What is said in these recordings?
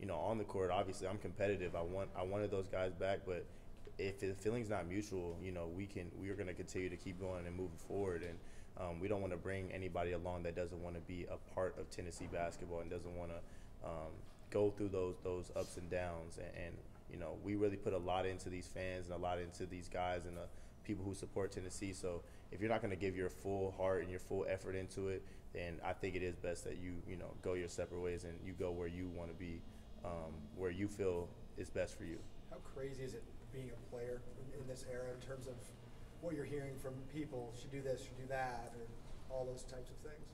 you know, on the court, obviously, I'm competitive. I want I wanted those guys back, but if the feeling's not mutual, you know, we can we are going to continue to keep going and moving forward, and um, we don't want to bring anybody along that doesn't want to be a part of Tennessee basketball and doesn't want to um, go through those those ups and downs. And, and, you know, we really put a lot into these fans and a lot into these guys and the people who support Tennessee. So if you're not going to give your full heart and your full effort into it, then I think it is best that you you know go your separate ways and you go where you want to be, um, where you feel is best for you. How crazy is it being a player in, in this era in terms of what you're hearing from people should do this, should do that, or all those types of things?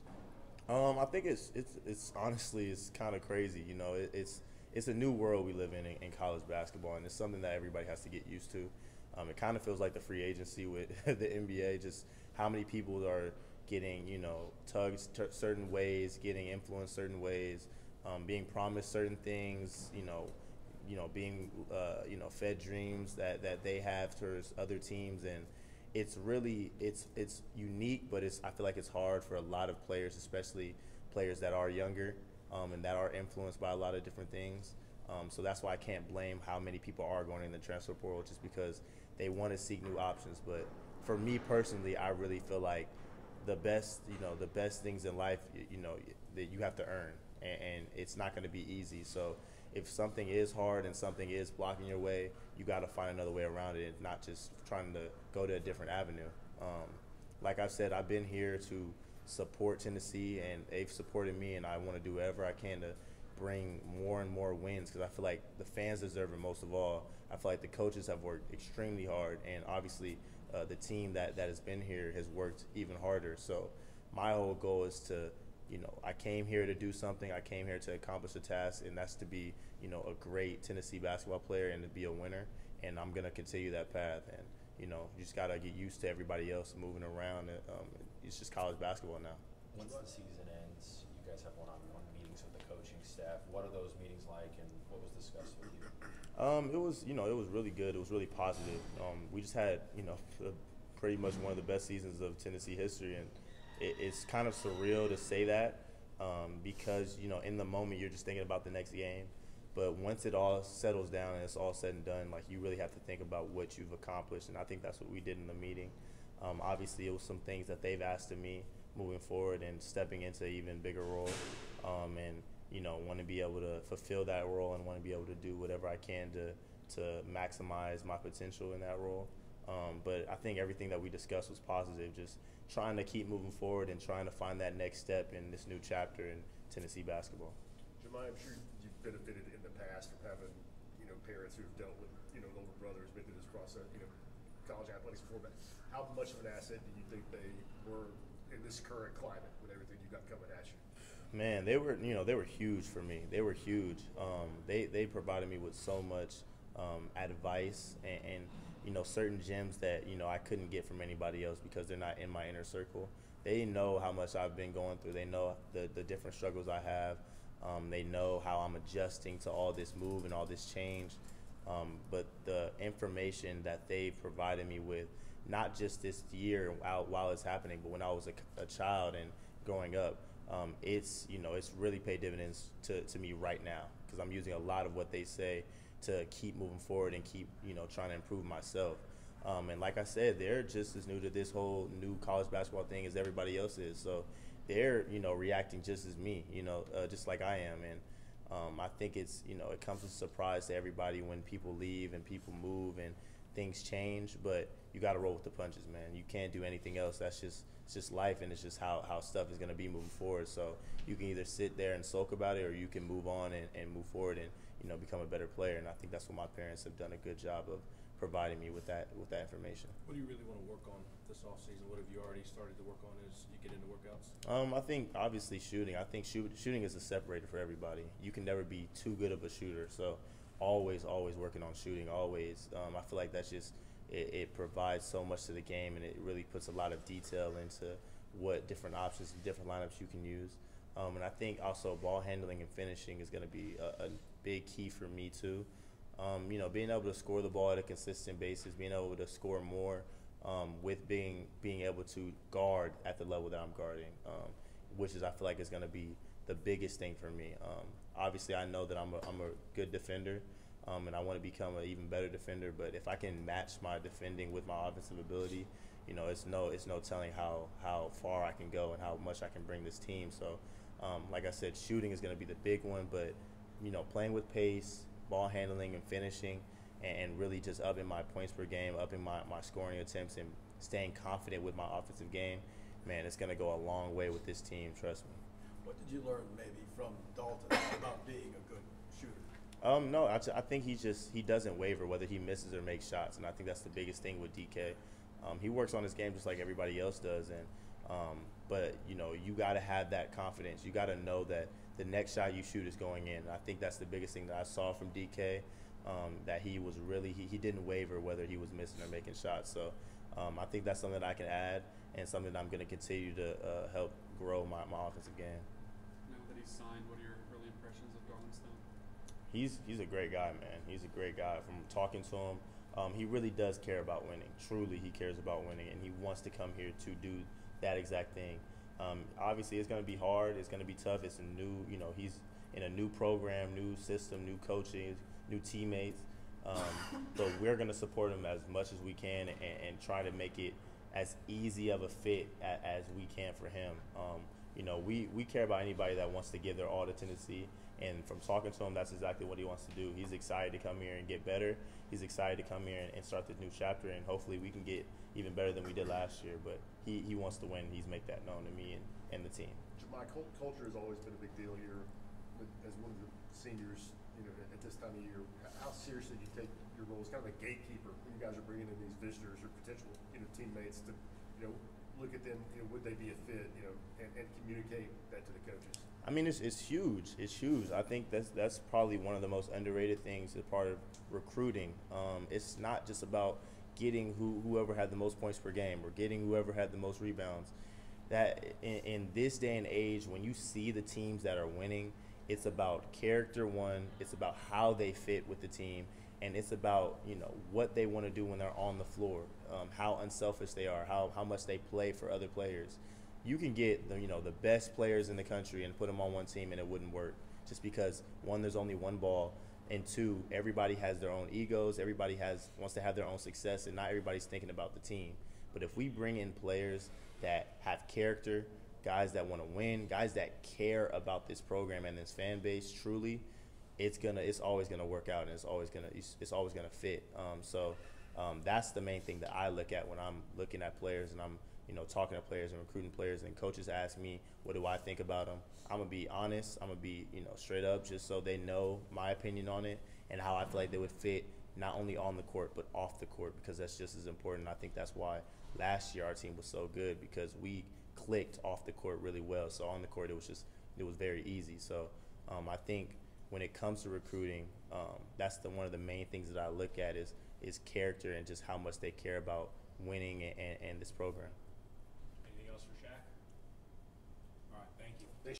Um, I think it's it's it's honestly it's kind of crazy. You know, it, it's it's a new world we live in, in in college basketball, and it's something that everybody has to get used to. Um, it kind of feels like the free agency with the NBA, just how many people are getting you know tugged t- certain ways, getting influenced certain ways, um, being promised certain things. You know, you know being uh, you know fed dreams that that they have towards other teams and it's really it's it's unique, but it's I feel like it's hard for a lot of players, especially players that are younger um, and that are influenced by a lot of different things. Um, so that's why I can't blame how many people are going in the transfer portal, just because they want to seek new options. But for me personally, I really feel like the best you know the best things in life you know that you have to earn, and, and it's not going to be easy. So if something is hard and something is blocking your way, you got to find another way around it, and not just trying to go to a different avenue. Um, like I said, I've been here to support Tennessee, and they've supported me, and I want to do whatever I can to bring more and more wins because I feel like the fans deserve it most of all. I feel like the coaches have worked extremely hard, and obviously uh, the team that, that has been here has worked even harder. So my whole goal is to you know, I came here to do something. I came here to accomplish a task, and that's to be, you know, a great Tennessee basketball player and to be a winner. And I'm gonna continue that path. And you know, you just gotta get used to everybody else moving around. Um, it's just college basketball now. Once the season ends, you guys have one-on-one meetings with the coaching staff. What are those meetings like, and what was discussed with you? Um, it was, you know, it was really good. It was really positive. Um, we just had, you know, pretty much one of the best seasons of Tennessee history, and it, it's kind of surreal to say that um, because you know in the moment you're just thinking about the next game, but once it all settles down and it's all said and done, like you really have to think about what you've accomplished, and I think that's what we did in the meeting. Um, obviously, it was some things that they've asked of me moving forward and stepping into an even bigger role, um, and you know want to be able to fulfill that role and want to be able to do whatever I can to to maximize my potential in that role. Um, but I think everything that we discussed was positive. Just trying to keep moving forward and trying to find that next step in this new chapter in Tennessee basketball. Jahmai, I'm sure you've benefited in the past from having, you know, parents who've dealt with, you know, older brothers, been through this process, you know, college athletics before. But how much of an asset do you think they were in this current climate with everything you got coming at you? Man, they were, you know, they were huge for me. They were huge. Um, they they provided me with so much um, advice and, and you know certain gems that you know I couldn't get from anybody else because they're not in my inner circle. They know how much I've been going through. They know the the different struggles I have. Um, they know how I'm adjusting to all this move and all this change. Um, but the information that they provided me with, not just this year while, while it's happening, but when I was a, a child and growing up, um, it's you know it's really paid dividends to, to me right now because I'm using a lot of what they say to keep moving forward and keep you know trying to improve myself. Um, and like I said, they're just as new to this whole new college basketball thing as everybody else is. So they're you know reacting just as me, you know, uh, just like I am. And um, I think it's you know it comes as a surprise to everybody when people leave and people move and things change. But you got to roll with the punches, man. You can't do anything else. That's just it's just life, and it's just how, how stuff is going to be moving forward. So you can either sit there and sulk about it, or you can move on and, and move forward and you know become a better player. And I think that's what my parents have done a good job of providing me with that with that information. What do you really want to work on this off season? What have you already started to work on as you get into workouts? Um, I think obviously shooting. I think shoot, shooting is a separator for everybody. You can never be too good of a shooter. So always, always working on shooting. Always. Um, I feel like that's just it, it, provides so much to the game, and it really puts a lot of detail into what different options and different lineups you can use. Um, and I think also ball handling and finishing is going to be a, a, big key for me too. Um, you know, being able to score the ball at a consistent basis, being able to score more um, with being being able to guard at the level that I'm guarding, um, which is I feel like is going to be the biggest thing for me. Um, obviously, I know that I'm a, I'm a good defender, um, and I want to become an even better defender. But if I can match my defending with my offensive ability, you know, it's no it's no telling how how far I can go and how much I can bring this team. So, um, like I said, shooting is going to be the big one, but you know, playing with pace, ball handling, and finishing, and, and really just upping my points per game, upping my, my scoring attempts, and staying confident with my offensive game, man, it's going to go a long way with this team. Trust me. What did you learn maybe from Dalton about being a good? Um, no, I, I think he just he doesn't waver whether he misses or makes shots, and I think that's the biggest thing with DK. Um, he works on his game just like everybody else does, and um, but you know you got to have that confidence. You got to know that the next shot you shoot is going in. And I think that's the biggest thing that I saw from DK. Um, that he was really he, he didn't waver whether he was missing or making shots. So um, I think that's something that I can add and something that I'm going to continue to uh, help grow my, my offensive game. Now that he's signed, what are He's he's a great guy, man. He's a great guy. From talking to him, um, he really does care about winning. Truly, he cares about winning, and he wants to come here to do that exact thing. Um, obviously, it's going to be hard. It's going to be tough. It's a new, you know, he's in a new program, new system, new coaching, new teammates. Um, but we're going to support him as much as we can and, and try to make it as easy of a fit as, as we can for him. Um, you know, we, we care about anybody that wants to give their all to Tennessee. And from talking to him, that's exactly what he wants to do. He's excited to come here and get better. He's excited to come here and, and start this new chapter. And hopefully, we can get even better than we did last year. But he, he wants to win. He's made that known to me and, and the team. My cult- culture has always been a big deal here. As one of the seniors, you know, at this time of year, how seriously do you take your role as kind of a gatekeeper when you guys are bringing in these visitors or potential, you know, teammates to, you know, look at them, you know, would they be a fit, you know, and, and communicate that to the coaches? I mean, it's, it's huge. It's huge. I think that's that's probably one of the most underrated things as part of recruiting. Um, it's not just about getting who, whoever had the most points per game or getting whoever had the most rebounds. That in, in this day and age, when you see the teams that are winning, it's about character. One, it's about how they fit with the team, and it's about you know what they want to do when they're on the floor, um, how unselfish they are, how how much they play for other players. You can get the you know the best players in the country and put them on one team and it wouldn't work just because one there's only one ball and two everybody has their own egos everybody has wants to have their own success and not everybody's thinking about the team. But if we bring in players that have character guys that want to win guys that care about this program and this fan base truly it's gonna it's always gonna work out and it's always gonna it's, it's always gonna fit um, so um, that's the main thing that I look at when I'm looking at players and I'm you know, talking to players and recruiting players, and coaches ask me, what do I think about them? I'm gonna be honest. I'm gonna be, you know, straight up, just so they know my opinion on it and how I feel like they would fit not only on the court but off the court because that's just as important. I think that's why last year our team was so good because we clicked off the court really well. So on the court it was just it was very easy. So um, I think when it comes to recruiting, um, that's the one of the main things that I look at is is character and just how much they care about winning and, and, and this program.